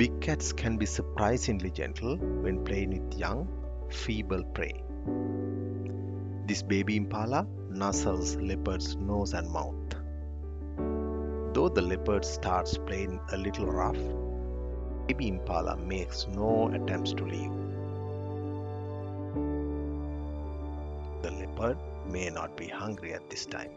Big cats can be surprisingly gentle when playing with young, feeble prey. This baby impala nuzzles leopard's nose and mouth. Though the leopard starts playing a little rough, baby impala makes no attempts to leave. The leopard may not be hungry at this time.